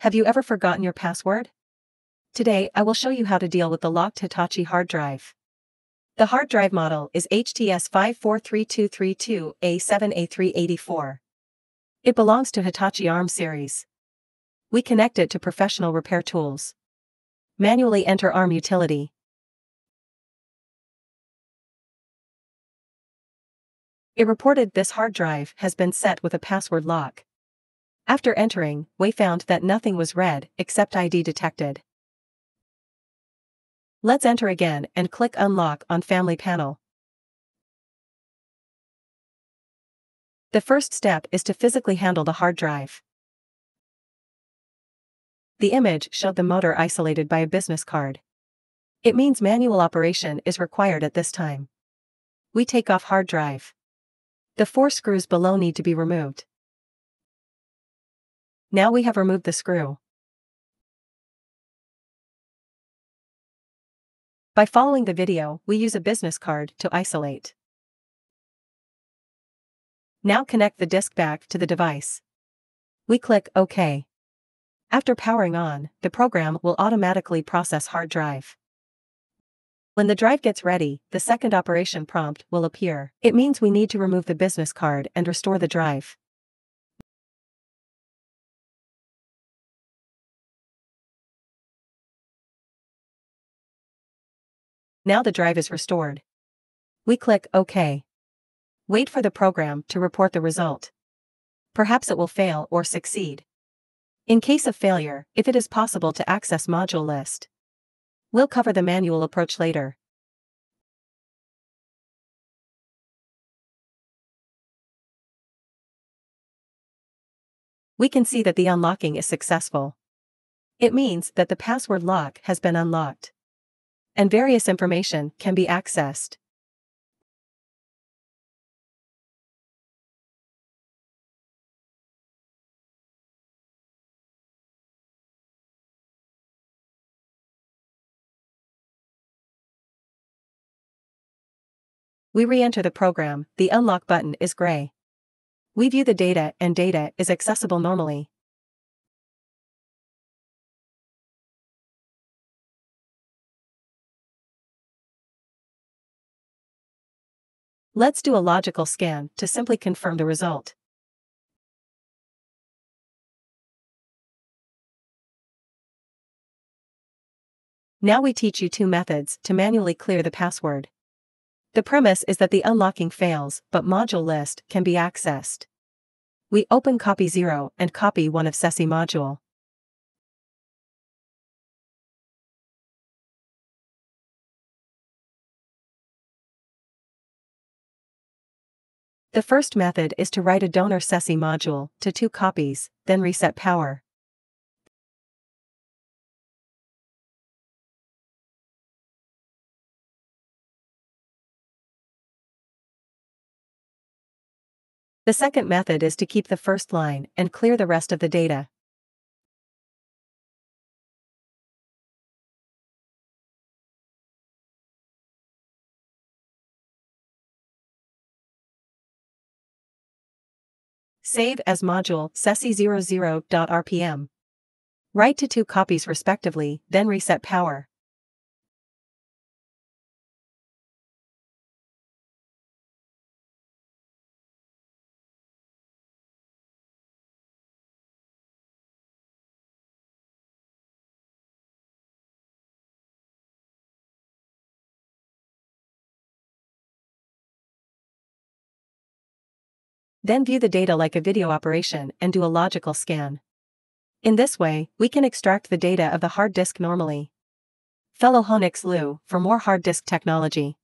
Have you ever forgotten your password? Today I will show you how to deal with the locked Hitachi hard drive. The hard drive model is HTS 543232A7A384. It belongs to Hitachi ARM series. We connect it to professional repair tools. Manually enter ARM utility. It reported this hard drive has been set with a password lock. After entering, we found that nothing was read except ID detected. Let's enter again and click Unlock on Family Panel. The first step is to physically handle the hard drive. The image showed the motor isolated by a business card. It means manual operation is required at this time. We take off hard drive. The four screws below need to be removed. Now we have removed the screw. By following the video, we use a business card to isolate. Now connect the disk back to the device. We click OK. After powering on, the program will automatically process hard drive. When the drive gets ready, the second operation prompt will appear. It means we need to remove the business card and restore the drive. Now the drive is restored. We click OK. Wait for the program to report the result. Perhaps it will fail or succeed. In case of failure, if it is possible to access module list. We'll cover the manual approach later. We can see that the unlocking is successful. It means that the password lock has been unlocked and various information can be accessed. We re-enter the program, the unlock button is gray. We view the data and data is accessible normally. Let's do a logical scan to simply confirm the result. Now we teach you two methods to manually clear the password. The premise is that the unlocking fails, but module list can be accessed. We open copy 0 and copy 1 of SESI module. The first method is to write a donor SESI module to two copies, then reset power. The second method is to keep the first line and clear the rest of the data. Save as module sesi00.rpm. Write to two copies respectively, then reset power. Then view the data like a video operation and do a logical scan. In this way, we can extract the data of the hard disk normally. Fellow Phoenix Lu for more hard disk technology.